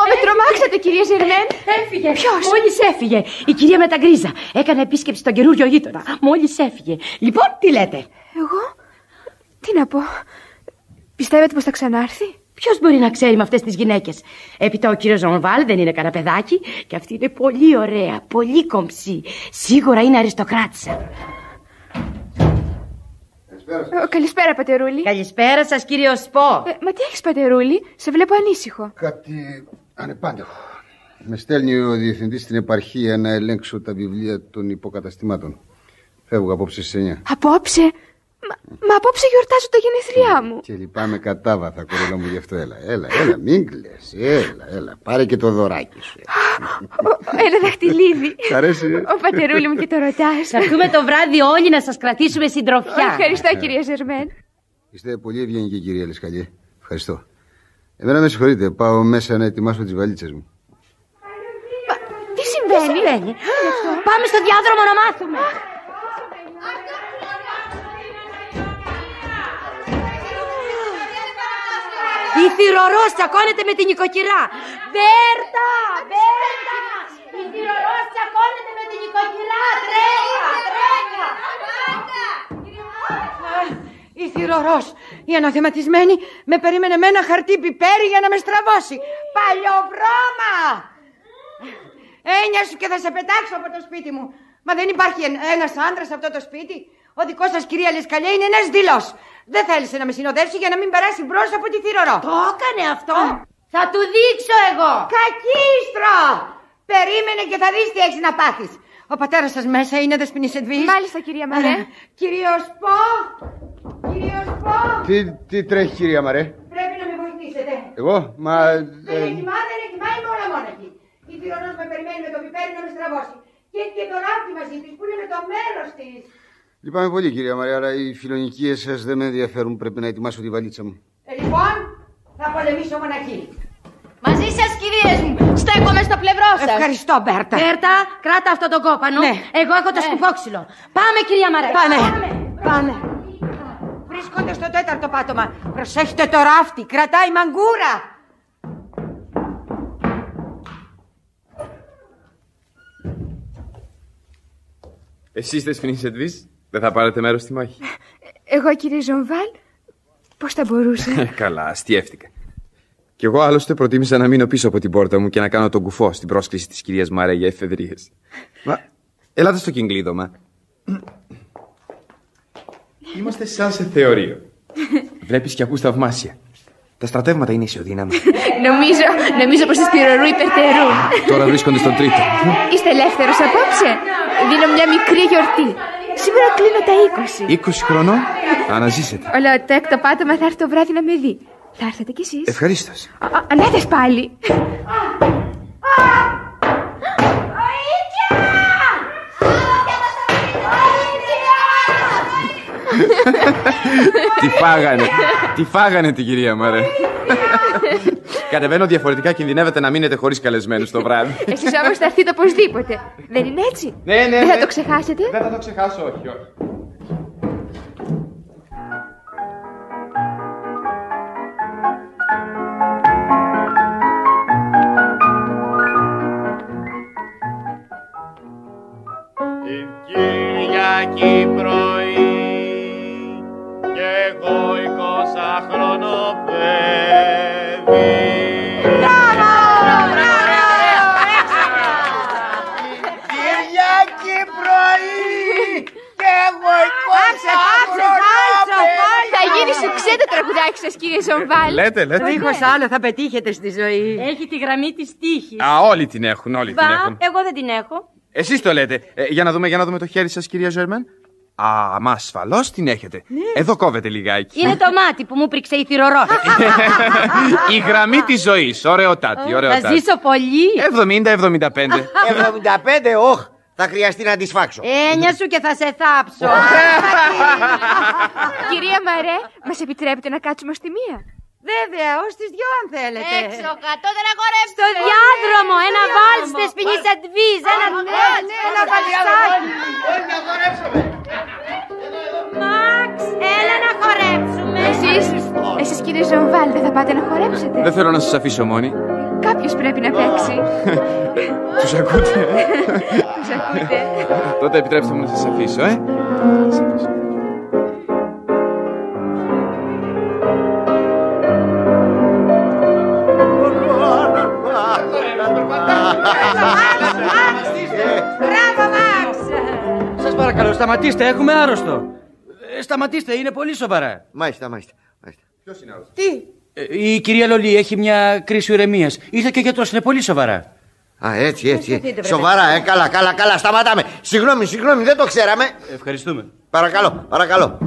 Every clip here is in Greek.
Ω, με τρομάξατε, κυρία Ζερμέν. Έφυγε. Ποιος; Μόλις έφυγε. Η κυρία με τα γκρίζα. Έκανε επίσκεψη στον καινούριο γείτονα. Μόλις έφυγε. Λοιπόν, τι λέτε; Εγώ, τι να πω; Πιστεύετε πως θα ξανάρθει; Ποιος μπορεί να ξέρει με αυτές τις γυναίκες; Έπειτα ο κύριο Ζωνβάλ δεν είναι κανένα παιδάκι και αυτή είναι πολύ ωραία, πολύ κομψή. Σίγουρα είναι αριστοκράτησα. Ε, Καλησπέρα, Πατερούλη. Καλησπέρα σας, κύριο Σπό. Ε, μα τι έχεις, Πατερούλη, σε βλέπω ανήσυχο. Κάτι ανεπάντεχο. Με στέλνει ο διευθυντής στην επαρχία να ελέγξω τα βιβλία των υποκαταστημάτων. Φεύγω απόψε στις 9. Απόψε; Μα, μα απόψε γιορτάζω τα γενέθλιά μου. Και λυπάμαι κατάβαθα, κορόλα μου, γι' αυτό. Έλα, έλα, έλα, μην κλαις. Έλα, έλα. Πάρε και το δωράκι σου. Ο- Ένα δαχτυλίδι. Σ' αρέσει, ε; Ο πατερούλη μου και το ρωτάς. Θα έρθουμε το βράδυ όλοι να σας κρατήσουμε συντροφιά. Ευχαριστώ, κυρία Ζερμέν. Είστε πολύ ευγενική, κυρία Λεσκαλιέ. Ευχαριστώ. Εμένα με συγχωρείτε. Πάω μέσα να ετοιμάσω τις βαλίτσες μου. Τι συμβαίνει; Συμβαίνει; Πάμε στο διάδρομο να μάθουμε. Η θηρορός τσακώνεται με την νοικοκυρά. Μπέρτα, Μπέρτα. Η θηρορός τσακώνεται με την νοικοκυρά. Τρέκα, τρέκα. Η θηρορός, η αναθεματισμένη, με περίμενε με ένα χαρτί πιπέρι για να με στραβώσει. Παλιοβρώμα! Έννοια σου και θα σε πετάξω από το σπίτι μου. Μα δεν υπάρχει εν- ένας άντρας σε αυτό το σπίτι. Ο δικός σας κυρία Λεσκαλιά είναι ένας δηλός. Δεν θέλησε να με συνοδεύσεις για να μην περάσει μπρος από τη θηρορό. Το έκανε αυτό. Θα του δείξω εγώ. Κακίστρο! Περίμενε και θα δεις τι έχεις να πάθεις. Ο πατέρας σας μέσα είναι δεσποινής Εδβής. Μάλιστα, κυρία Μαρέ. Κύριος Πο! Κύριος Πο! Τι, τι τρέχει, κυρία Μαρέ; Πρέπει να με βοηθήσετε. Εγώ, μα. Δεν ε, έχει μάθει, δεν έχει μάθει, είμαι όλα μόναχη. Η θηρονός με περιμένει με το πιπέρι να με στραβώσει. Και έχει και το ράφι μαζί της που είναι με το μέρος της. Λυπάμαι πολύ, κυρία Μαρέ, αλλά οι φιλονικίες σας δεν με ενδιαφέρουν. Πρέπει να ετοιμάσω τη βαλίτσα μου. Ε, λοιπόν, θα πολεμήσω μοναχή. Μαζί σας, κυρίες μου. Στέκομαι στο πλευρό σας. Ευχαριστώ, Μπέρτα. Μπέρτα, κράτα αυτό το κόπανο. Ναι. Εγώ έχω το σκουφόξυλο. Πάμε, κυρία Μαρέ. Πάμε. Πάμε. Βρίσκονται στο τέταρτο πάτωμα. Προσέχετε το ράφτι. Κρατάει μαγκούρα. Εσείς είστε Σεντβή, δεν θα πάρετε μέρος στη μάχη. Εγώ, κύριε Ζομβάλ, πώς θα μπορούσα; Καλά, αστείευτηκα. Κι εγώ άλλωστε προτίμησα να μείνω πίσω από την πόρτα μου και να κάνω τον κουφό στην πρόσκληση της κυρίας Μαρέ για εφεδρείες. Μα, ελάτε στο κυγκλίδωμα. Είμαστε σαν σε θεωρείο. Βλέπεις και ακούς θαυμάσια. Τα στρατεύματα είναι ισοδύναμα. νομίζω νομίζω πως είστε ρορού υπερτερούν. Τώρα βρίσκονται στον τρίτο. Είστε ελεύθερος απόψε. Δίνω μια μικρή γιορτή. Σήμερα κλείνω τα 20. 20 χρονών. Αναζήσετε. Όλα το έκτο πάτωμα θα έρθει το βράδυ να με δει. Θα έρθετε κι εσείς. Ευχαρίστως. Ανέδες πάλι. Τι φάγανε. Τι φάγανε την κυρία Μαρέ. Κατεβαίνω διαφορετικά κινδυνεύετε να μείνετε χωρίς καλεσμένους το βράδυ. Εσείς όμως θα έρθετε οπωσδήποτε. Δεν είναι έτσι; Ναι, ναι, Δεν θα ναι. το ξεχάσετε; Δεν θα το ξεχάσω, όχι, όχι. Την Κυριακή πρωί τραγουδάκι σας, κύριε Ζομβάλ. Λέτε, λέτε. Δίχως άλλο θα πετύχετε στη ζωή. Έχει τη γραμμή της τύχης. Α, όλοι την έχουν, όλοι την Βα, έχουν. εγώ δεν την έχω. Εσείς το λέτε. Ε, για να δούμε, για να δούμε το χέρι σας, κυρία Ζέρμεν. Α, μα ασφαλώς την έχετε. Εδώ κόβεται λιγάκι. Είναι το μάτι που μου πρίξε η θηρορό. Η γραμμή της ζωής. Ωραιοτάτη, Θα ωραιοτάτη. ζήσω πολύ. 70-75. 75, όχ, θα χρειαστεί να τη σφάξω. Έννοια σου και θα σε θάψω. Κυρία Μαρέ, μας επιτρέπετε να κάτσουμε στη μία; Βέβαια, ως τις δυο αν θέλετε. Έξω, κάτω δεν αγορεύω. Στο διάδρομο, ένα βάλς της ποινής αντβίζ, ένα βάλς. Ένα βαλσάκι. Μαξ, έλα να χορέψουμε. Εσείς Εσείς κύριε Ζομβάλ δεν θα πάτε να χορέψετε; Δεν θέλω να σας αφήσω μόνοι. Κάποιος πρέπει να παίξει. Τους ακούτε; Τους ακούτε. Τότε επιτρέψτε μου να σας αφήσω, ε. Σας αφήσω. Μπράβο, Μαξ! Σας παρακαλώ, σταματήστε, έχουμε άρρωστο. Ε, σταματήστε, είναι πολύ σοβαρά. Μάλιστα, μάλιστα. Μάλιστα. Τι, Ε, η κυρία Λολή έχει μια κρίση ουρεμίας. Ήρθε και ο γιατρός, είναι πολύ σοβαρά. Α, έτσι, έτσι. Σταματείτε, βρε, Σοβαρά, ε, καλά, καλά, καλά, σταματάμε. Συγγνώμη, συγγνώμη, δεν το ξέραμε. Ευχαριστούμε. Παρακαλώ, παρακαλώ.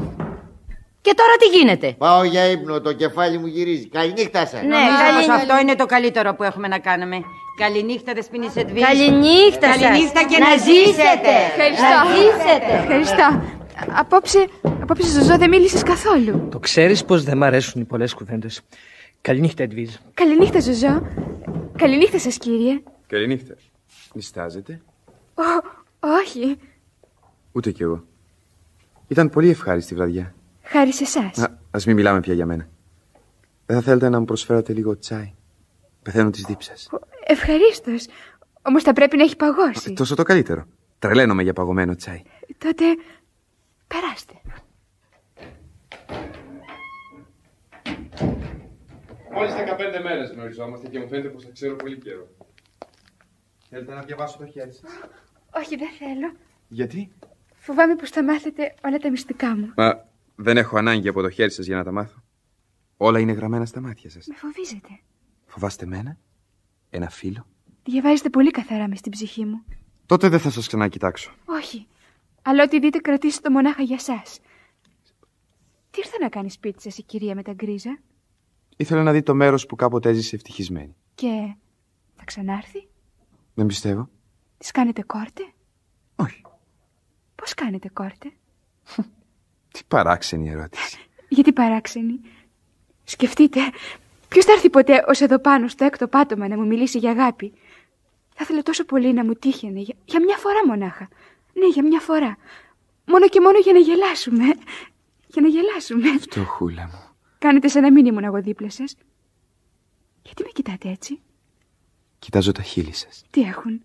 Και τώρα τι γίνεται; Πάω για ύπνο, το κεφάλι μου γυρίζει. Καληνύχτα σα. Ναι, Νομίζω πως καλή... αυτό είναι το καλύτερο που έχουμε να κάνουμε. Καληνύχτα, δεσποινή Σετβίλ. Καληνύχτα σας. Καληνύχτα και να να ζήσετε. Ευχαριστώ. Να ζήσετε. Ευχαριστώ. Απόψε, απόψε Ζωζό δεν μίλησες καθόλου. Το ξέρεις πως δεν μ' αρέσουν οι πολλές κουβέντες. Καληνύχτα, Εντβίζ. Καληνύχτα Ζωζό. Καληνύχτα σας κύριε. Καληνύχτα. Νιστάζετε. Ω, όχι. Ούτε κι εγώ. Ήταν πολύ ευχάριστη βραδιά. Χάρη σε εσάς. Α ας μην μιλάμε πια για μένα. Δεν θα θέλετε να μου προσφέρατε λίγο τσάι; Πεθαίνω της δίψα. Ευχαρίστως. Όμως θα πρέπει να έχει παγώσει. Τόσο το καλύτερο. Τρελαίνομαι για παγωμένο τσάι. Τότε περάστε. Μόλις 15 μέρες γνωριζόμαστε και μου φαίνεται πως θα ξέρω πολύ καιρό. Θέλετε να διαβάσω το χέρι σας; Όχι δεν θέλω. Γιατί; Φοβάμαι πως θα μάθετε όλα τα μυστικά μου. Μα δεν έχω ανάγκη από το χέρι σας για να τα μάθω. Όλα είναι γραμμένα στα μάτια σας. Με φοβίζετε. Φοβάστε μένα, ένα φίλο. Διαβάζετε πολύ καθαρά μες στην ψυχή μου. Τότε δεν θα σας ξανακοιτάξω. Όχι. Αλλά ό,τι δείτε κρατήστε το μονάχα για σας. Τι ήρθε να κάνει σπίτι σας η κυρία με τα γκρίζα; Ήθελα να δει το μέρος που κάποτε έζησε ευτυχισμένη. και θα ξανάρθει; Δεν πιστεύω. Τις κάνετε κόρτε; Όχι. Πώς κάνετε κόρτε; Τι παράξενη ερώτηση. Γιατί παράξενη; Σκεφτείτε, ποιος θα έρθει ποτέ ως εδώ πάνω στο έκτο πάτωμα να μου μιλήσει για αγάπη; Θα ήθελα τόσο πολύ να μου τύχαινε, για, για μια φορά μονάχα. Ναι, για μια φορά. Μόνο και μόνο για να γελάσουμε. Για να γελάσουμε. Φτωχούλα μου. Κάνετε σαν να μην ήμουν εγώ δίπλα σας. Γιατί με κοιτάτε έτσι; Κοιτάζω τα χείλη σας. Τι έχουν;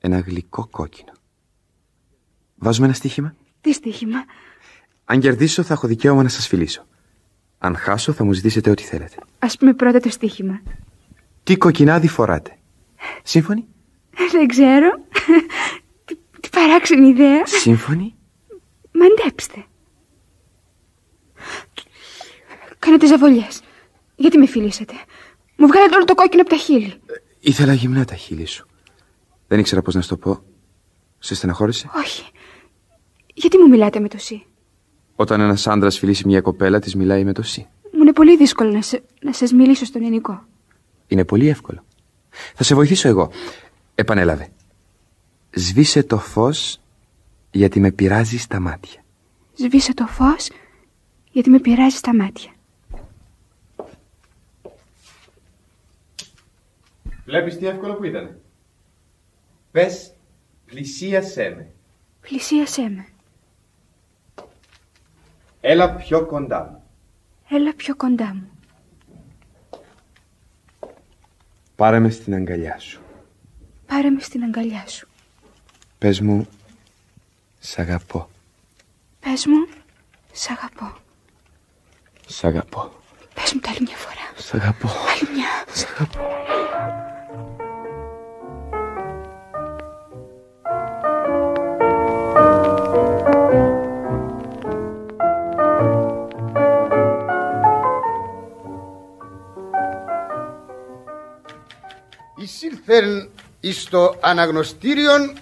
Ένα γλυκό κόκκινο. Βάζουμε ένα στοίχημα; Τι στοίχημα; Αν κερδίσω, θα έχω δικαίωμα να σας φιλήσω. Αν χάσω, θα μου ζητήσετε ό,τι θέλετε. Ας πούμε πρώτα το στοίχημα. Τι κοκκινάδι φοράτε. Σύμφωνοι; Δεν ξέρω. Τι, τι παράξενη ιδέα. Σύμφωνοι; Μαντέψτε. Κάνετε ζαβολιές. Γιατί με φιλήσατε; Μου βγάλετε όλο το κόκκινο από τα χείλη. Ήθελα γυμνά τα χείλη σου. Δεν ήξερα πώς να σου το πω. Σε στεναχώρησε; Όχι. Γιατί μου μιλάτε με το σι; Όταν ένας άντρας φιλήσει μια κοπέλα, της μιλάει με το σι. Μου είναι πολύ δύσκολο να, σε, να σας μιλήσω στον ελληνικό. Είναι πολύ εύκολο. Θα σε βοηθήσω εγώ. Επανέλαβε. Σβήσε το φως γιατί με πειράζει στα μάτια. Σβήσε το φως γιατί με πειράζει στα μάτια. Βλέπεις τι εύκολο που ήταν. Πες, πλησίασέ με. Πλησίασέ με. Έλα πιο κοντά μου. Έλα πιο κοντά μου. Πάρε με στην αγκαλιά σου. Πάρε με στην αγκαλιά σου. Πες μου, σ' αγαπώ. Πες μου, σ' αγαπώ. Σ' αγαπώ. Πες μου το άλλη μια φορά. Σ' αγαπώ. Άλλη μια. Σ' αγαπώ. Εισήλθεν εις το αναγνωστήριον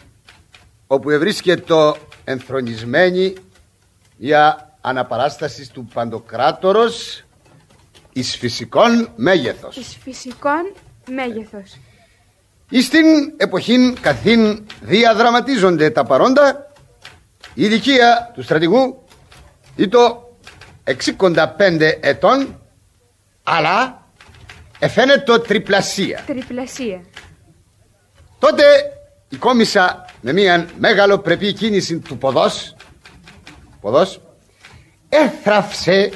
όπου ευρίσκεται ενθρονισμένη για αναπαράστασης του Παντοκράτορος εις φυσικόν μέγεθος. Εις φυσικών μέγεθος. Εις την εποχήν καθήν διαδραματίζονται τα παρόντα η ηλικία του στρατηγού ή το 65 ετών αλλά εφαίνεται το τριπλασία. Τριπλασία. Τότε η κόμισα με μια μεγάλο πρεπή κίνηση του ποδός, ποδός έθραυσε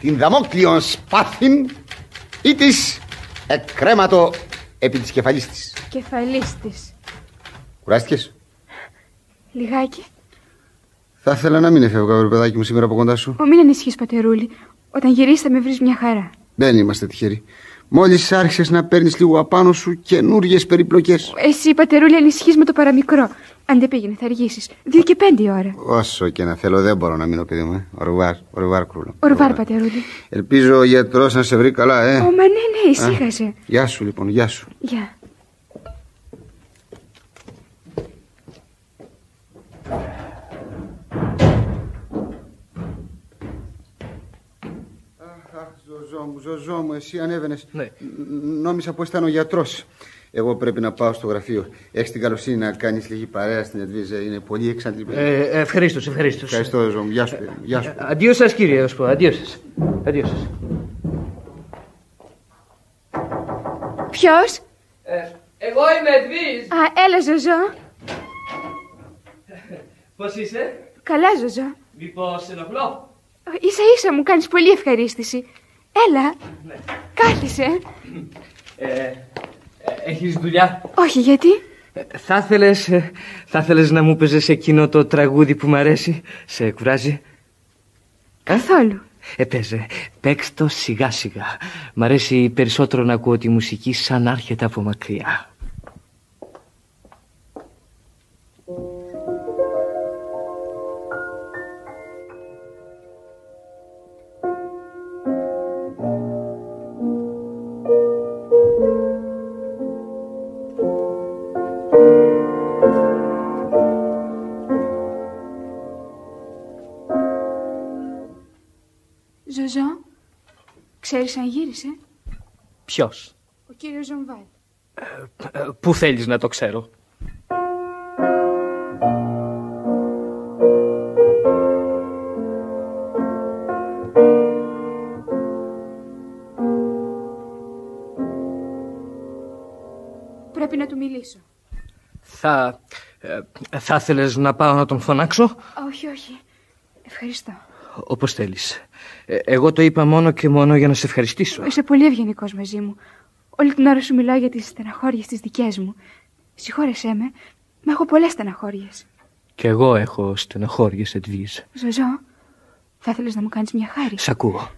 την δαμόκλειον σπάθην ή της εκκρέματο επί της κεφαλής της. Κεφαλής της. Κουράστηκες; Λιγάκι. Θα ήθελα να μην έφευγα, βρε παιδάκι μου, σήμερα από κοντά σου. Ω, μην ανησυχείς, πατερούλη. Όταν γυρίσει θα με βρεις μια χαρά. Δεν είμαστε τυχεροί. Μόλις άρχισες να παίρνεις λίγο απάνω σου καινούριε περιπλοκές. Εσύ, πατερούλη, ανησυχείς με το παραμικρό. Αν δεν πήγαινε, θα αργήσεις. Δύο και πέντε η ώρα. Όσο και να θέλω, δεν μπορώ να μείνω, παιδί μου. Ε. Ορβάρ, ορβάρ, κρούλα. Ορβάρ, πατερούλη. Ελπίζω ο γιατρός να σε βρει καλά, ε. Ω, μα ναι, ναι, ησύχασε. Γεια σου, λοιπόν, γεια σου. Γεια. Ζωζό μου, ζωζό μου, εσύ ανέβαινες. Ναι. Νόμιζα πως ήταν ο γιατρός. Εγώ πρέπει να πάω στο γραφείο. Έχεις την καλοσύνη να κάνεις λίγη παρέα στην Εδβίζα. Είναι πολύ εξαντλημένη. Ε, ευχαρίστως, ευχαρίστως. Ευχαριστώ, ζωζό μου. Γεια σου. παιδί μου. Γεια σου. Αντίος σας, κύριε, να σου πω. Αντίος σας. Αντίος σας. Ποιος; Εγώ είμαι Εδβής. Α, έλα, Ζωζό. Πώς είσαι; Καλά, Ζωζό. Μήπως σε ενοχλώ; Ίσα ίσα μου κάνεις πολύ ευχαρίστηση. Έλα. Κάθισε. Ε, ε, έχεις δουλειά; Όχι, γιατί; Θα ήθελες, ε, θα ήθελες να μου παίζεις εκείνο το τραγούδι που μ' αρέσει; Σε κουράζει; Καθόλου. Ε, παίζε. Παίξ' το σιγά σιγά. Μ' αρέσει περισσότερο να ακούω τη μουσική σαν να έρχεται από μακριά. Ξέρεις αν γύρισε; Ποιος; Ο κύριος Ζομβάλ. Ε, Πού θέλεις να το ξέρω; Πρέπει να του μιλήσω. Θα... ε, θα ήθελες να πάω να τον φωνάξω; Όχι, όχι. Ευχαριστώ. Όπως θέλεις. Ε, εγώ το είπα μόνο και μόνο για να σε ευχαριστήσω. Είσαι πολύ ευγενικός μαζί μου. Όλη την ώρα σου μιλάω για τις στεναχώριες τις δικές μου. Συγχώρεσέ με, μα έχω πολλές στεναχώριες. Κι εγώ έχω στενοχώριες Εδβίζ. Ζωζό, θα ήθελες να μου κάνεις μια χάρη; Σ' ακούω.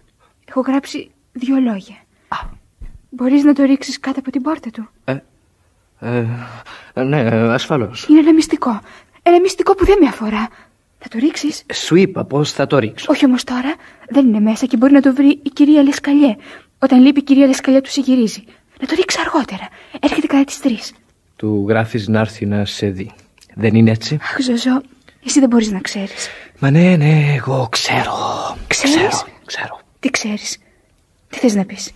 Έχω γράψει δύο λόγια. Μπορείς να το ρίξεις κάτω από την πόρτα του; Ε, ναι, ασφαλώς. Είναι ένα μυστικό. Ένα μυστικό που δεν με αφορά. Θα το ρίξεις; Σου είπα πώς θα το ρίξω. Όχι όμως τώρα. Δεν είναι μέσα και μπορεί να το βρει η κυρία Λεσκαλιέ. Όταν λείπει η κυρία Λεσκαλιέ του συγυρίζει. Να το ρίξει αργότερα. Έρχεται κατά τις τρεις. Του γράφεις να έρθει να σε δει. Δεν είναι έτσι; Αχ, Ζωζό, εσύ δεν μπορείς να ξέρεις. Μα ναι, ναι, εγώ ξέρω. Ξέρεις; Ξέρω, ξέρω. Τι ξέρεις; Τι θες να πεις;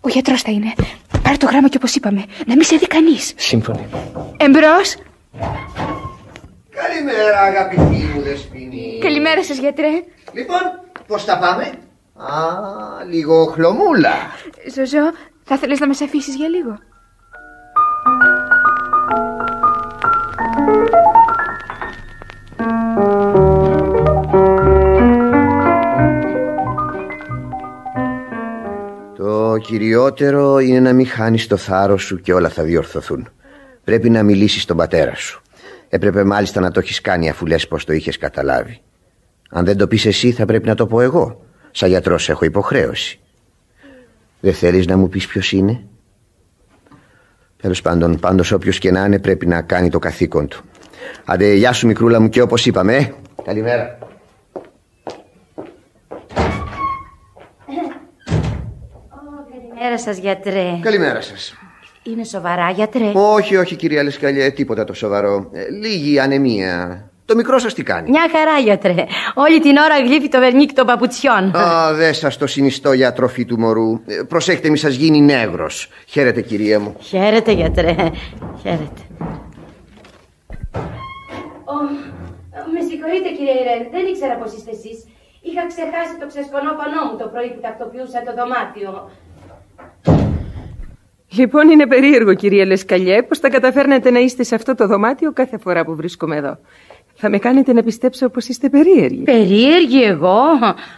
Ο γιατρός θα είναι. Πάρε το γράμμα και όπως είπαμε. Να μην σε δει κανείς. Σύμφωνοι. Εμπρός. Καλημέρα, αγαπητή μου δεσποινή. Καλημέρα σας γιατρέ. Λοιπόν, πώς τα πάμε; Α, λίγο χλωμούλα. Ζωζό, θα ήθελες να με αφήσεις για λίγο; Το κυριότερο είναι να μην χάνεις το θάρρος σου και όλα θα διορθωθούν. Πρέπει να μιλήσεις στον πατέρα σου. Έπρεπε μάλιστα να το έχεις κάνει αφού λες πως το είχες καταλάβει. Αν δεν το πεις εσύ θα πρέπει να το πω εγώ. Σαν γιατρός έχω υποχρέωση. Δεν θέλεις να μου πεις ποιος είναι; Τέλος πάντων, πάντως όποιος και να είναι πρέπει να κάνει το καθήκον του. Άντε, γεια σου μικρούλα μου και όπως είπαμε, ε. Καλημέρα. Καλημέρα σας, γιατρέ. Καλημέρα σας. Είναι σοβαρά, γιατρέ; Όχι, όχι κυρία Λεσκαλιέ, τίποτα το σοβαρό. Ε, λίγη ανεμία. Το μικρό σας τι κάνει; Μια χαρά, γιατρέ. Όλη την ώρα γλύφει το βερνίκ των παπουτσιών. Α, δεν σας το συνιστώ για τροφή του μωρού. Ε, προσέχτε μη σας γίνει νεύρος. Χαίρετε κυρία μου. Χαίρετε, γιατρέ. Χαίρετε. Με συγχωρείτε κύριε Ιρέν, δεν ήξερα πως είστε εσείς. Είχα ξεχάσει το ξεσκονόπανό μου το πρωί που τακτοποιούσα το δωμάτιο. Λοιπόν, είναι περίεργο, κυρία Λεσκαλιέ, πως θα καταφέρνετε να είστε σε αυτό το δωμάτιο κάθε φορά που βρίσκομαι εδώ. Θα με κάνετε να πιστέψω πως είστε περίεργοι. Περίεργη εγώ.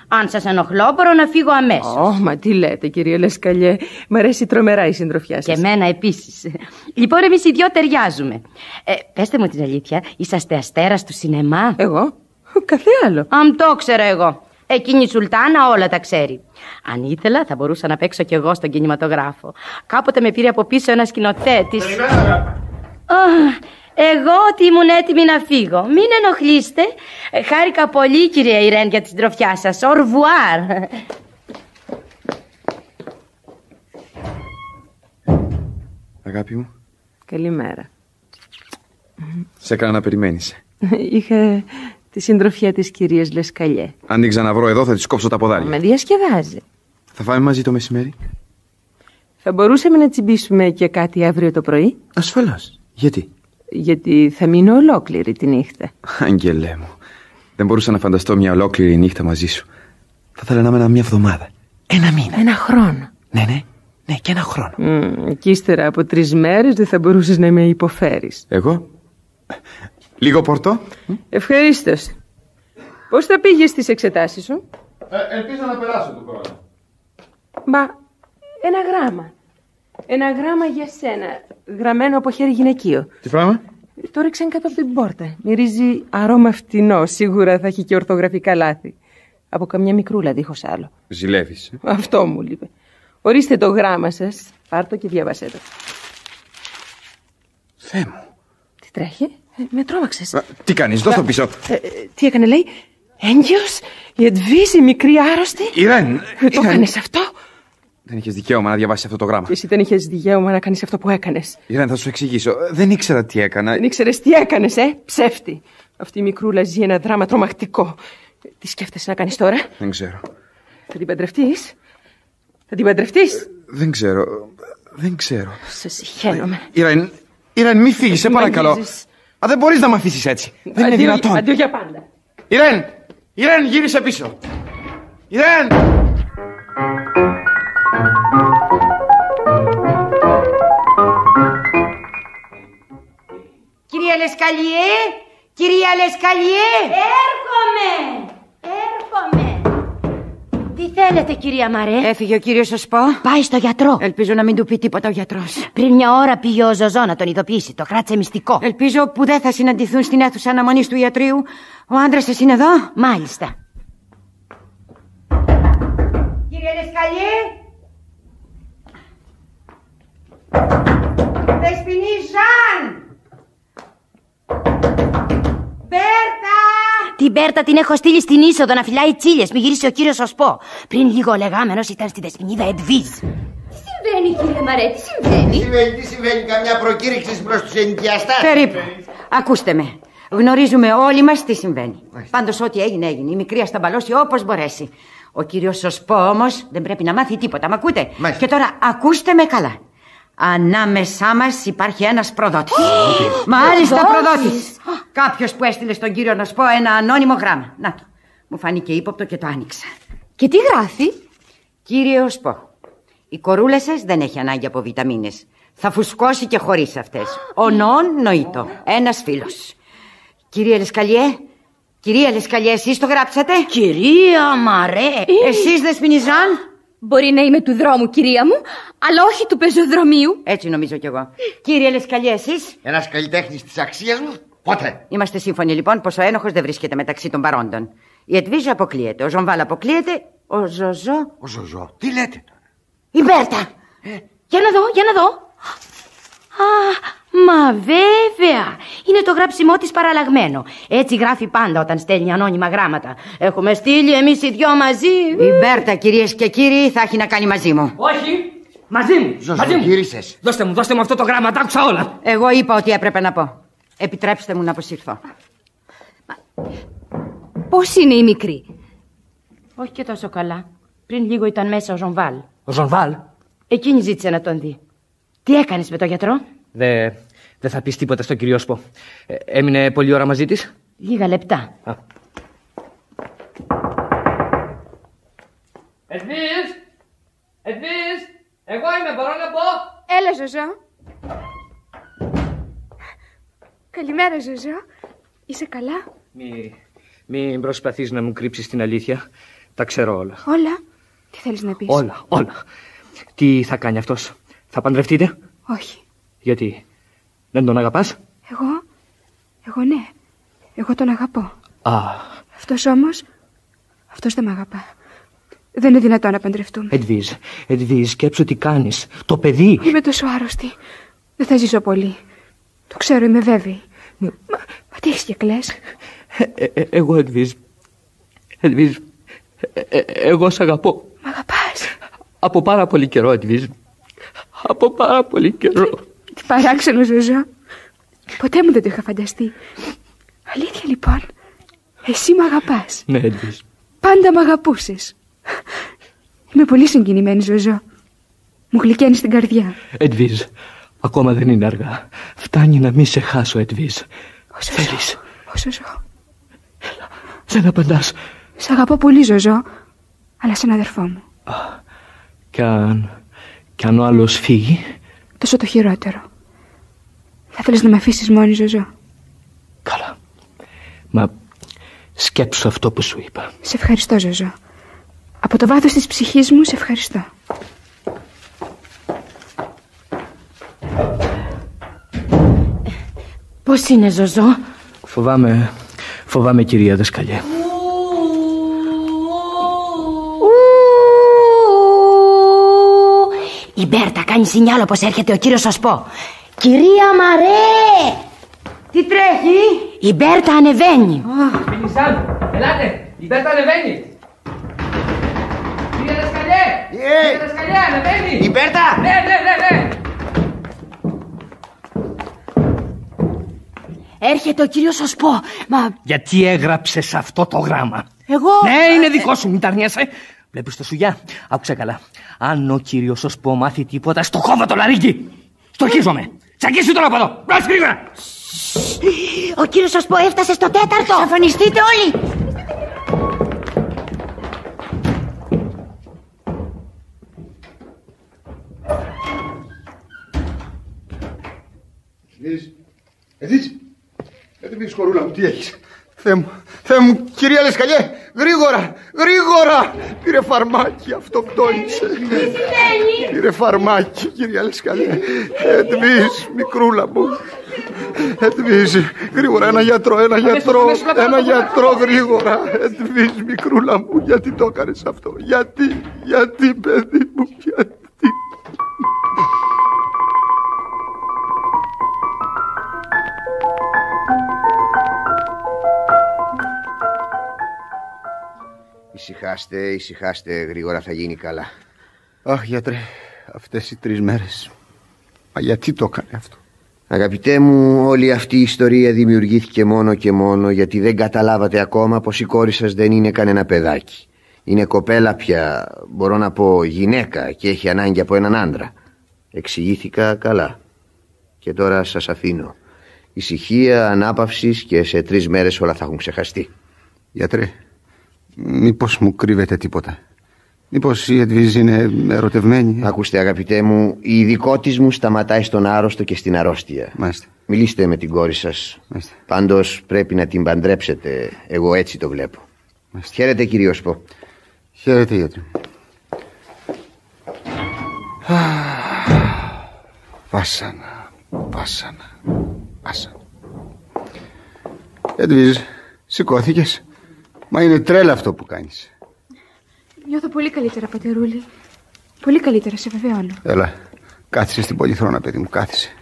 Αν σας ενοχλώ μπορώ να φύγω αμέσως. Ω, μα τι λέτε κύριε Λεσκαλιέ. Μ' αρέσει τρομερά η συντροφιά Και σας. εμένα επίσης. Λοιπόν, εμείς οι δυο ταιριάζουμε. Ε, πέστε μου την αλήθεια, είσαστε αστέρας του σινεμά; Εγώ, καθέ άλλο. Αν το ήξερα εγώ. Εκείνη η Σουλτάνα όλα τα ξέρει. Αν ήθελα, θα μπορούσα να παίξω κι εγώ στον κινηματογράφο. Κάποτε με πήρε από πίσω ένας σκηνοθέτης. Εγώ ότι ήμουν έτοιμη να φύγω. Μην ενοχλείστε. Ε, Χάρηκα πολύ, κυρία Ιρέν, για τη συντροφιά σας. Au revoir. Αγάπη μου, Καλημέρα. σε έκανα να περιμένεις. Είχα τη συντροφιά της κυρίας Λεσκαλιέ. Αν την ξαναβρω εδώ, θα της κόψω τα ποδάρια. Με διασκεδάζει. Θα φάμε μαζί το μεσημέρι; Θα μπορούσαμε να τσιμπήσουμε και κάτι αύριο το πρωί, Ασφαλώς. Γιατί, γιατί θα μείνω ολόκληρη τη νύχτα. Αγγελέ μου, δεν μπορούσα να φανταστώ μια ολόκληρη νύχτα μαζί σου. Θα ήθελα να ήμουν μια εβδομάδα. Ένα μήνα. Ένα χρόνο. Ναι, ναι, ναι, και ένα χρόνο. Μμ, και ύστερα από τρεις μέρες δεν θα μπορούσες να με υποφέρεις. Εγώ; Λίγο πορτό. Ευχαρίστως. Πώς θα πήγες στις εξετάσεις σου; Ε, ελπίζω να περάσω το χρόνο. Μα, ένα γράμμα. Ένα γράμμα για σένα, γραμμένο από χέρι γυναικείο. Τι πράγμα; Το ρίξαν κάτω από την πόρτα. Μυρίζει αρώμα φτηνό. Σίγουρα θα έχει και ορθογραφικά λάθη. Από καμιά μικρούλα δίχως άλλο. Ζηλεύεις. Αυτό μου είπε. Ορίστε το γράμμα σας. Πάρ' το και διάβασέ το. Θεέ μου. Τι τρέχει; Ε, με τρόμαξες. Τι κάνεις, δώσ' το πίσω. Ε, ε, τι έκανε, λέει. Έγκυος, η Εντβίζη, η μικρή άρρωστη. Ιρέν! Ε, το Ιρέν. έκανε αυτό; Δεν είχες δικαίωμα να διαβάσεις αυτό το γράμμα. Και εσύ δεν είχες δικαίωμα να κάνεις αυτό που έκανες. Ιρέν, θα σου εξηγήσω. Δεν ήξερα τι έκανα. Δεν ήξερες τι έκανες, ε; Ψεύτη. Αυτή η μικρούλα ζει ένα δράμα τρομακτικό. Ε, Τι σκέφτεσαι να κάνεις τώρα, Δεν ξέρω. Θα την παντρευτείς; Θα την παντρευτείς; Δεν ξέρω. Δεν ξέρω. Σε συχαίνομαι. Ιρέν, Ιρέν, μη φύγεις, σε Μ' παρακαλώ. αγγίζεις. Α, δεν μπορείς να με αφήσεις έτσι. Δεν είναι Αντίο- δυνατόν. Αντίο για πάντα. Ιρέν! Ιρέν, γύρισε πίσω. Ιρέν! Κυρία Λεσκαλιέ, κυρία Λεσκαλιέ. Έρχομαι! Έρχομαι! Τι θέλετε, κυρία Μαρέ; Έφυγε ο κύριος Σωσπό. Πάει στο γιατρό. Ελπίζω να μην του πει τίποτα ο γιατρός. Πριν μια ώρα πήγε ο Ζωζό να τον ειδοποιήσει. Το κράτησε μυστικό. Ελπίζω που δεν θα συναντηθούν στην αίθουσα αναμονής του ιατρίου. Ο άντρας σας είναι εδώ; Μάλιστα. Κύριε Λεσκαλιέ. Δεσποινή Ζαν. Μπέρτα. Την Μπέρτα την έχω στείλει στην είσοδο να φυλάει τσίλε. Μη γυρίσει ο κύριος Σωσπό. Πριν λίγο ο λεγάμενος ήταν στη δεσποινίδα Εντβίζ. Συμβαίνει, κύριε Μαρέ, τι συμβαίνει; Τι συμβαίνει, τι συμβαίνει, καμιά προκήρυξη προς τους ενοικιαστέ. Περίπου. Ακούστε με. Γνωρίζουμε όλοι μας τι συμβαίνει. Πάντως, ό,τι έγινε, έγινε. Η μικρή θα μπαλώσει όπως μπορέσει. Ο κύριος Σωσπό όμως δεν πρέπει να μάθει τίποτα. Μ' ακούτε; Μάλιστα. Και τώρα ακούστε με καλά. Ανάμεσά μας υπάρχει ένας προδότης. Μάλιστα, προδότης. Κάποιος που έστειλε στον κύριο να σου πω ένα ανώνυμο γράμμα. Να το. Μου φάνηκε ύποπτο και το άνοιξα. Και τι γράφει; Κύριος Σπο, η κορούλα σας δεν έχει ανάγκη από βιταμίνες. Θα φουσκώσει και χωρίς αυτές. Ο νόν νοήτο. Ένας φίλος. Κυρία Λεσκαλιέ, κυρία Λεσκαλιέ, εσείς το γράψατε; Κυρία Μαρέ. Εσείς δεν σπινιζάν. Μπορεί να είμαι του δρόμου, κυρία μου, αλλά όχι του πεζοδρομίου. Έτσι νομίζω κι εγώ. Κύριε Λεσκαλιέ, εσείς; Ένας καλλιτέχνης της αξίας μου, πότε; Είμαστε σύμφωνοι λοιπόν πως ο ένοχος δεν βρίσκεται μεταξύ των παρόντων. Η Ετβίζα αποκλείεται, ο Ζομβάλ αποκλείεται, ο Ζωζό. Ο Ζωζό, τι λέτε. Η Μπέρτα. Για να δω, για να δω. Α, μα βέβαια. Είναι το γράψιμό της παραλλαγμένο. Έτσι γράφει πάντα όταν στέλνει ανώνυμα γράμματα. Έχουμε στείλει εμείς οι δυο μαζί. Η Μπέρτα, κυρίες και κύριοι, θα έχει να κάνει μαζί μου. Όχι! Μαζί μου! Ζωζό, μαζί μου! γύρισες. Δώστε μου, δώστε μου αυτό το γράμμα, τα άκουσα όλα! Εγώ είπα ότι έπρεπε να πω. Επιτρέψτε μου να αποσυρθώ. Πώς είναι η μικρή; Όχι και τόσο καλά. Πριν λίγο ήταν μέσα ο Ζομβάλ. Ο Ζωνβάλ; Εκείνη ζήτησε να τον δει. Τι έκανες με τον γιατρό, Δε, δεν θα πεις τίποτα στον κύριο Σπο. Ε, έμεινε πολλή ώρα μαζί της; Λίγα λεπτά. Εδβίς! Εδβίς! Εγώ είμαι, μπορώ να πω! Έλα, Ζωζό. Καλημέρα, Ζωζό. Είσαι καλά; Μη, μην προσπαθείς να μου κρύψεις την αλήθεια. Τα ξέρω όλα. Όλα; Τι θέλεις να πεις; Όλα, όλα. Τι θα κάνει αυτός; Θα παντρευτείτε; Όχι. Γιατί; Δεν τον αγαπάς; Εγώ. Εγώ ναι. Εγώ τον αγαπώ. Α, Αυτός όμως. Αυτός δεν με αγαπά. Δεν είναι δυνατόν να παντρευτούμε. Εντβίζ, Εντβίζ, σκέψου τι κάνεις. Το παιδί. Είμαι τόσο άρρωστη. Δεν θα ζήσω πολύ. Το ξέρω, είμαι βέβαιη. Μα, μα τι έχεις και κλαις. Ε, ε, εγώ, Εντβίζ. Εντβίζ. ε, ε, εγώ σ' αγαπώ. Μ' αγαπάς. Από πάρα πολύ καιρό, Εντβίζ. Από πάρα πολύ καιρό. Τι παράξενο ζωζό. Ποτέ μου δεν το είχα φανταστεί. Αλήθεια λοιπόν. Εσύ μ' αγαπάς. Ναι, Εντβίζ. Πάντα μ' αγαπούσες. Είμαι πολύ συγκινημένη ζωζό. Μου γλυκαίνεις στην καρδιά. Εντβίζ, ακόμα δεν είναι αργά. Φτάνει να μην σε χάσω, Εντβίζ. Όσο Θέλεις. ζω. Όσο ζω. Δεν απαντάς. Σ' αγαπώ πολύ ζωζό. Αλλά σαν αδερφό μου. Κι αν, κι αν ο άλλος φύγει, Τόσο το χειρότερο. Θα θέλεις να με αφήσεις μόνη ζωζό; μα σκέψου αυτό που σου είπα. Σε ευχαριστώ ζωζό. Από το βάθος της ψυχής μου σε ευχαριστώ. Πώς είναι, Ζωζό; Φοβάμαι, φοβάμαι κυρία Δασκαλιά. Η Μπέρτα κάνεις σινιάλο πως έρχεται ο κύριος Σοσπό. Κυρία Μαρέ! Τι τρέχει; Η Μπέρτα ανεβαίνει. Μινισάν, ελάτε, η Μπέρτα ανεβαίνει. Κύριε Δασκαλιέ, κύριε Δασκαλιέ, ανεβαίνει. Η Μπέρτα! Ναι, ναι, ναι, ναι. Έρχεται ο κύριος Σοσπό. Μα Γιατί έγραψες αυτό το γράμμα; εγώ... Ναι, είναι δικό σου, μην τα αρνιέσαι. Βλέπεις το σουγιά; Άκουσε καλά. Αν ο κύριος ο Σπο μάθει τίποτα, στο κόβω το λαρίκι. Στοχίζομαι. Τσακίσου τον από εδώ. Μπρος γρήγορα. Ο κύριος Σοσπό έφτασε στο τέταρτο. Αφανιστείτε όλοι. Δεις, εδείς, γιατί πεις χορούλα μου, τι έχεις. Θεέ μου, Θεέ μου, κυρία Λεσκαλιέ, γρήγορα, γρήγορα. Πήρε φαρμάκι, αυτοκτόνησε. Τι συμβαίνει; Πήρε φαρμάκι, κυρία Λεσκαλιέ. Εδβείς, μικρούλα μου. Εδβείς, γρήγορα, ένα γιατρό, ένα γιατρό, αμέσως, να πάω, ένα να πάω. γιατρό, γρήγορα. Εδβείς, μικρούλα μου, γιατί το έκανες αυτό; Γιατί, γιατί, παιδί μου, γιατί. Ησυχάστε, ησυχάστε, γρήγορα θα γίνει καλά. Αχ, γιατρέ, αυτές οι τρεις μέρες. Μα γιατί το έκανε αυτό; Αγαπητέ μου, όλη αυτή η ιστορία δημιουργήθηκε μόνο και μόνο γιατί δεν καταλάβατε ακόμα πως η κόρη σας δεν είναι κανένα παιδάκι. Είναι κοπέλα πια, μπορώ να πω γυναίκα και έχει ανάγκη από έναν άντρα. Εξηγήθηκα καλά. Και τώρα σας αφήνω. Ησυχία, ανάπαυσης και σε τρεις μέρες όλα θα έχουν ξεχαστεί. Γιατρέ, μήπως μου κρύβεται τίποτα. Μήπως η Εδβίζ είναι ερωτευμένη. Ακούστε αγαπητέ μου, η ειδικό μου σταματάει στον άρρωστο και στην αρρώστια. Μάλιστα. Μιλήστε με την κόρη σας. Πάντως πρέπει να την παντρέψετε. Εγώ έτσι το βλέπω. Χαίρετε κύριο Σπο. Χαίρετε γιατρέ. Βάσανα, βάσανα, βάσανα. Εδβίζ, σηκώθηκες; Μα είναι τρέλα αυτό που κάνεις. Νιώθω πολύ καλύτερα, πατερούλη. Πολύ καλύτερα, σε βεβαιώνω. Έλα, κάθισε στην πολυθρόνα, παιδί μου, κάθισε.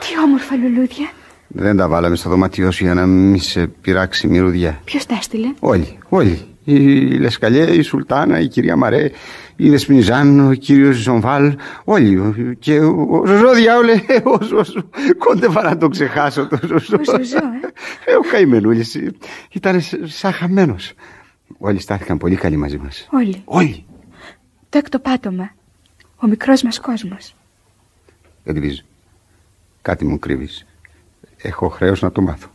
Τι όμορφα λουλούδια. Δεν τα βάλαμε στο δωμάτιό σου για να μην σε πειράξει μυρουδιά. Ποιος τα έστειλε; Όλοι, όλοι. Η Λεσκαλιέ, η Σουλτάνα, η κυρία Μαρέ, η Δεσποινιζάν, ο κύριος Ζομβάλ, όλοι. Και ο Ζωζό διάολε, ο Ζωζό. Κόντευα να το ξεχάσω το Ζωζό. Ο Ζωζό, ε. Ε, ο καημενούλης ήταν σαν χαμένος. Όλοι στάθηκαν πολύ καλοί μαζί μας. Όλοι. Όλοι. Το έκτο πάτωμα. Ο μικρός μας κόσμος. Εδβίζ, κάτι μου κρύβεις. Έχω χρέος να το μάθω.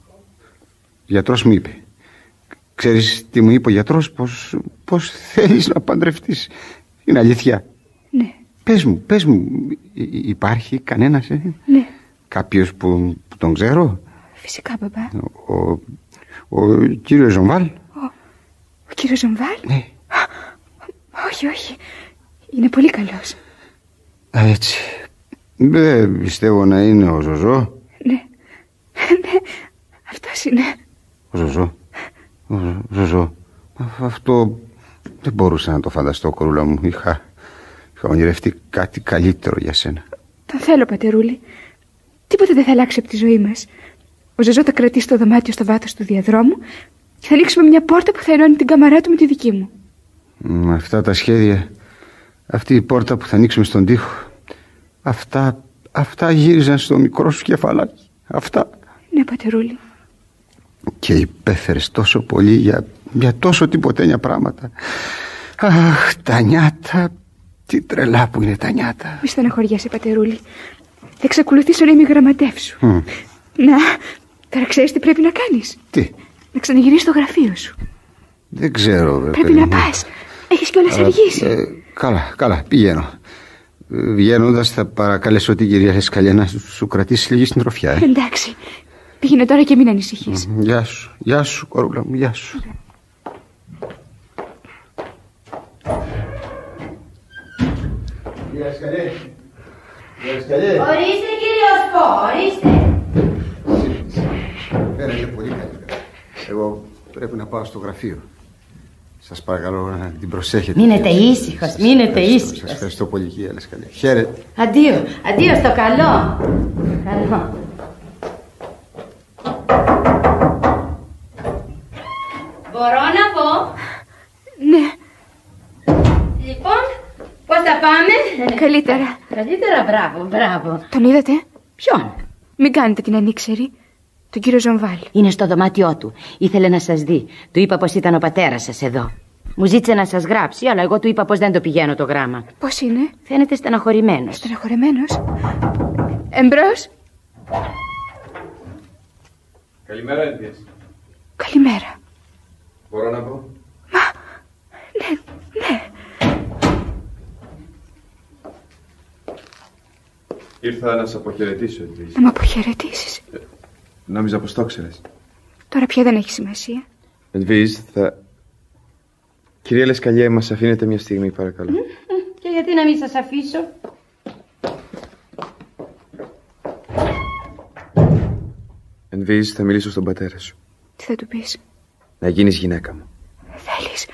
Ο γιατρός μου είπε. Ξέρεις τι μου είπε ο γιατρός, πως, πως θέλεις να παντρευτείς. Είναι αλήθεια. Ναι. Πες μου, πες μου, υ- υ- υπάρχει κανένας, ε; Ναι. Κάποιος που, που τον ξέρω; Φυσικά, μπαμπά. Ο, ο κύριος Ζομβάλ; Ο κύριος Ζομβάλ; Ναι. Όχι, όχι. Είναι πολύ καλός. Α, έτσι. Δεν πιστεύω να είναι ο Ζωζό. Ναι. Ναι. Αυτός είναι. Ο Ζωζό. Ο Ζω- Ζωζό. Α, Αυτό δεν μπορούσα να το φανταστώ, κορούλα μου. Είχα, είχα ονειρευτεί κάτι καλύτερο για σένα. Τον θέλω, πατερούλη. Τίποτα δεν θα αλλάξει από τη ζωή μας. Ο Ζεζό θα κρατήσει το δωμάτιο στο βάθος του διαδρόμου και θα ανοίξουμε μια πόρτα που θα ενώνει την καμαρά του με τη δική μου. Με αυτά τα σχέδια, αυτή η πόρτα που θα ανοίξουμε στον τοίχο, αυτά, αυτά γύριζαν στο μικρό σου κεφαλάκι. Αυτά. Ναι, πατερούλη. Και υπέφερες τόσο πολύ για, για τόσο τυποτένια πράγματα. Αχ, τα νιάτα, τι τρελά που είναι τα νιάτα. Μη στεναχωριέσαι, πατερούλη. Θα εξακολουθήσω να είμαι γραμματεύς σου. Μμ, Να, τώρα ξέρεις τι πρέπει να κάνεις. Τι, Να ξαναγυρίσεις στο γραφείο σου. δεν ξέρω. βρε, Πρέπει παιδί να μου. πας. Έχεις κιόλας Αλλά, αργήσει. ε, καλά, καλά, πηγαίνω. Βγαίνοντας, θα παρακαλέσω την κυρία Λεσκαλιά να σου, σου κρατήσει λίγη συντροφιά. Ε. Εντάξει. Πήγαινε τώρα και μην ανησυχείς. Γεια σου, γεια σου, κορούλα μου, γεια σου. Κυρία Λεσκαλιέ, κυρία Λεσκαλιέ. Ορίστε κύριο Σπο, ορίστε. Φαίνεται πολύ καλύτερα. Εγώ πρέπει να πάω στο γραφείο. Σας παρακαλώ να την προσέχετε. Μείνετε ήσυχος, μείνετε ήσυχος. Σας ευχαριστώ πολύ κυρία Λεσκαλιέ. Χαίρετε. Αντίο, αντίο στο καλό. Καλό. Καλύτερα. Καλύτερα, μπράβο, μπράβο. Τον είδατε; Ποιον; Μην κάνετε την ανήξερη. Τον κύριο Ζομβάλ. Είναι στο δωμάτιό του. Ήθελε να σας δει. Του είπα πως ήταν ο πατέρας σας εδώ. Μου ζήτησε να σας γράψει, αλλά εγώ του είπα πως δεν το πηγαίνω το γράμμα. Πώς είναι; Φαίνεται στεναχωρημένος. Στεναχωρεμένος. Εμπρός. Καλημέρα, Έντιες. Καλημέρα. Μπορώ να πω; Ναι, ναι. Ήρθα να σε αποχαιρετήσω, Έντιες. Να με αποχαιρετήσεις. Νόμιζα πως το ξέρεις. Τώρα πια δεν έχει σημασία. Εντβίζ, θα... Κυρία Λεσκαλιέ, μας αφήνετε μια στιγμή, παρακαλώ. Και γιατί να μην σας αφήσω; Εντβίζ, θα μιλήσω στον πατέρα σου. Τι θα του πεις; Να γίνεις γυναίκα μου. Θέλεις.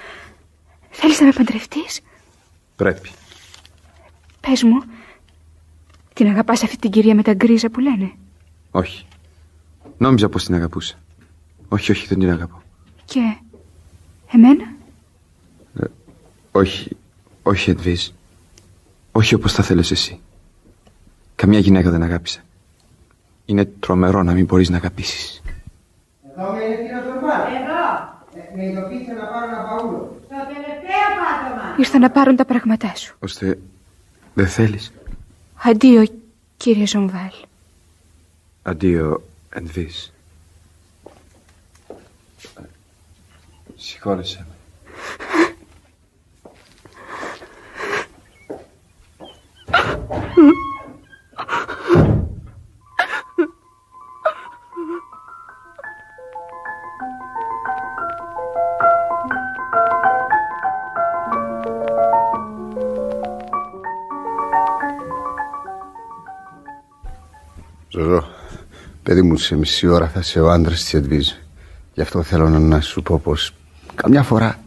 Θέλεις να με παντρευτείς; Πρέπει. Πες μου. Την αγαπάς αυτή την κυρία με τα γκρίζα που λένε; Όχι. Νόμιζα πως την αγαπούσα. Όχι, όχι, δεν την αγαπώ. Και εμένα; Όχι, όχι, Εντβίζ. Όχι όπως θα θέλεις εσύ. Καμιά γυναίκα δεν αγάπησα. Είναι τρομερό να μην μπορείς να αγαπήσεις. Εδώ είναι κύριο Ζορβάλ. Εδώ. Με ειδοποίησε να πάρω ένα παούλο. Στο τελευταίο πάτωμα. Ήρθα να πάρουν τα πράγματά σου. Ώστε δεν θέλεις. Αντίο, κύριε Ζομβάλ. Αντίο, Εντβίζ. Συγχώρεσέ με. Ζωζό, παιδί μου, σε μισή ώρα θα είσαι ο άντρας της Εντβίζ. Γι' αυτό θέλω να, να σου πω πως καμιά φορά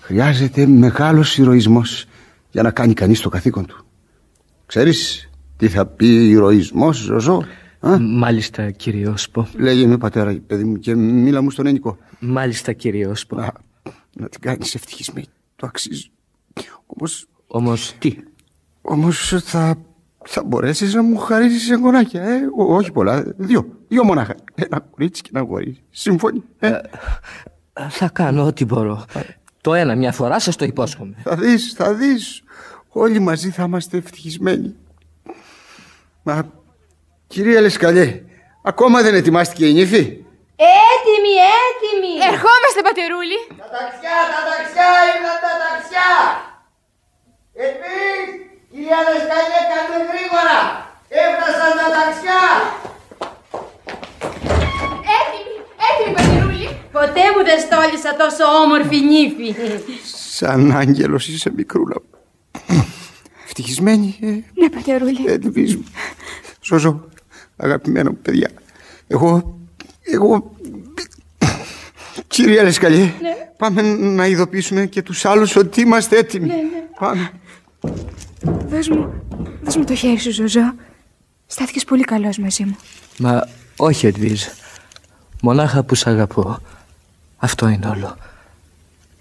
χρειάζεται μεγάλος ηρωισμός για να κάνει κανείς το καθήκον του. Ξέρεις τι θα πει ηρωισμός, Ζωζό. Α; Μάλιστα, κύριε Όσπο. Λέγε με πατέρα, παιδί μου, και μίλα μου στον Ένικο. Μάλιστα, κύριε Όσπο. Να, να την κάνεις ευτυχισμένη. Το αξίζει. Όμω. Όμως τι; Όμως θα, θα μπορέσεις να μου χαρίσεις εγγονάκια, ε; Ό, όχι πολλά. Δύο. Δύο μονάχα. Ένα κορίτσι και ένα αγόρι. Συμφωνεί. Ε. Θα κάνω ό,τι μπορώ. Το ένα μια φορά σας το υπόσχομαι. Θα δεις, θα δεις. Όλοι μαζί θα είμαστε ευτυχισμένοι. Μα, κυρία Λεσκαλιέ, ακόμα δεν ετοιμάστηκε η νύφη; Έτοιμη, έτοιμη. Ερχόμαστε, πατερούλη. Τα ταξιά, τα ταξιά, ήρθαν τα ταξιά. Επίσης, κυρία Λεσκαλιέ, κάντε γρήγορα. Έφτασαν τα ταξιά. Δεν στόλισα τόσο όμορφη νύφη. Σαν άγγελος είσαι μικρούλα. Ευτυχισμένη, ε; Ναι, πατερούλη. Ελπίζω. Ζώζω, αγαπημένο μου παιδιά. Εγώ, εγώ... Κύριε Λεσκαλιέ, πάμε να ειδοποιήσουμε και τους άλλους ότι είμαστε έτοιμοι. Ναι, ναι. Πάμε. Δώσ' μου, δώσ' μου το χέρι σου, Ζωζό. Στάθηκες πολύ καλός μαζί μου. Μα όχι, Εντβίζ. Μονάχα που σ' αγαπώ. Αυτό είναι όλο.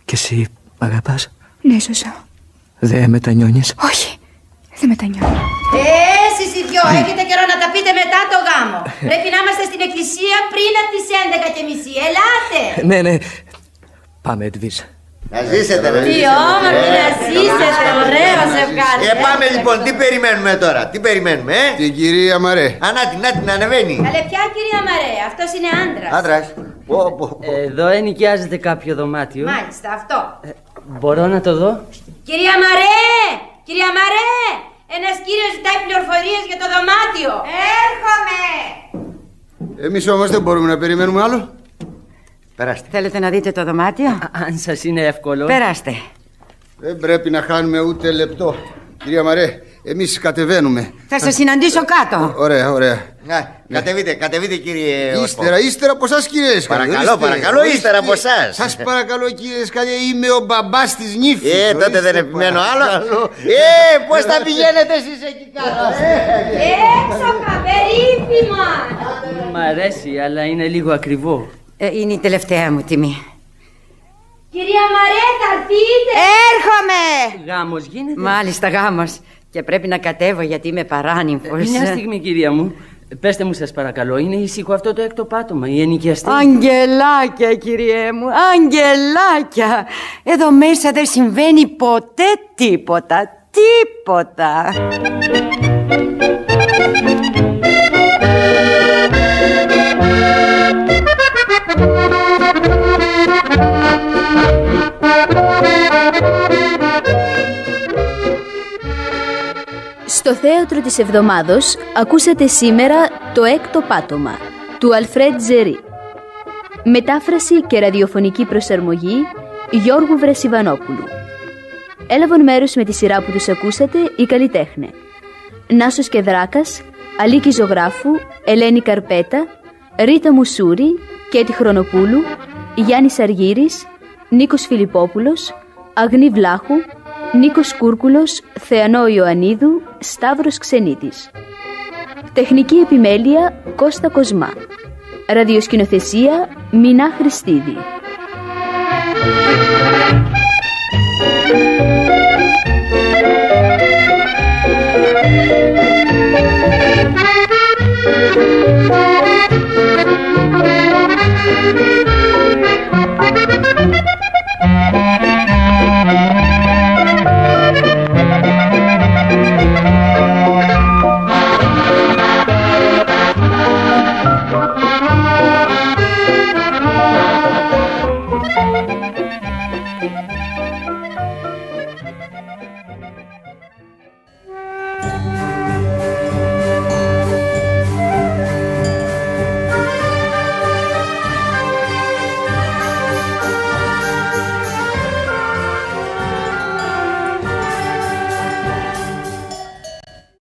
Και εσύ μ' αγαπάς. Ναι, Ζωζό. Δεν μετανιώνεις. Όχι, δεν μετανιώνω. Ε, εσείς οι δυο έχετε καιρό να τα πείτε μετά το γάμο. Πρέπει να είμαστε στην εκκλησία πριν από τις 11 και μισή. Ελάτε. Ναι, ναι. Πάμε, Εντβίζ. Να ζήσετε, να Τι ζήσετε. όμορφη να ζήσετε, ωραίο ζευγάρι. Ε, πάμε λοιπόν, τι περιμένουμε τώρα, τι περιμένουμε, ε. Την κυρία Μαρέ. Α, να την, να την ανεβαίνει. Καλέ, ποια κυρία Μαρέ, αυτός είναι άντρας. Άντρας. Πω, πω, πω. Εδώ ενοικιάζεται κάποιο δωμάτιο. Μάλιστα, αυτό. Μπορώ να το δω; Κυρία Μαρέ! Κυρία Μαρέ! Ένας κύριος ζητάει πληροφορίες για το δωμάτιο. Έρχομαι! Εμείς όμως δεν μπορούμε να περιμένουμε άλλο. Περάστε. Θέλετε να δείτε το δωμάτιο; Αν σας είναι εύκολο. Περάστε. Δεν πρέπει να χάνουμε ούτε λεπτό. Κυρία Μαρέ, εμείς κατεβαίνουμε. Θα σας συναντήσω κάτω. Ωραία, ωραία. Να, κατεβείτε, κατεβείτε κύριε Όσπο. Ύστερα, ύστερα από εσάς κύριε Σκαλιέ. Παρακαλώ, παρακαλώ, ύστερα από εσάς. Σας παρακαλώ κύριε Σκαλιέ, είμαι ο μπαμπάς της νύφης. Ε, τότε δεν επιμένω άλλο. Ε, πώς θα πηγαίνετε εσείς εκεί κάτω; ε; Έξοχα, περίφημα! Μ' αρέσει, αλλά είναι λίγο ακριβό. Ε, είναι η τελευταία μου τιμή. Κυρία Μαρέ, θα έρθείτε! Έρχομαι! Γάμος γίνεται; Μάλιστα γάμος. Και πρέπει να κατέβω γιατί είμαι παράνυμφος. Μια στιγμή, κυρία μου. Πέστε μου, σας παρακαλώ, είναι ήσυχο αυτό το έκτο πάτωμα, η ενοικιαστή; Αγγελάκια, κυριέ μου, αγγελάκια. Εδώ μέσα δεν συμβαίνει ποτέ τίποτα, τίποτα. Στο θέατρο της εβδομάδος ακούσατε σήμερα το έκτο πάτωμα του Αλφρέντ Ζερή. Μετάφραση και ραδιοφωνική προσαρμογή Γιώργου Βρεσιβανόπουλου. Έλαβαν μέρος με τη σειρά που τους ακούσατε οι καλλιτέχνε. Νάσος Κεδράκας, Αλίκη Ζωγράφου, Ελένη Καρπέτα, Ρίτα Μουσούρη, Κέτη Χρονοπούλου, Γιάννης Αργύρης, Νίκος Φιλιππόπουλος, Αγνή Βλάχου, Νίκος Κούρκουλος, Θεανό Ιωαννίδου, Σταύρος Ξενίτης, Τεχνική επιμέλεια Κώστα Κοσμά. Ραδιοσκηνοθεσία Μινά Χριστίδη.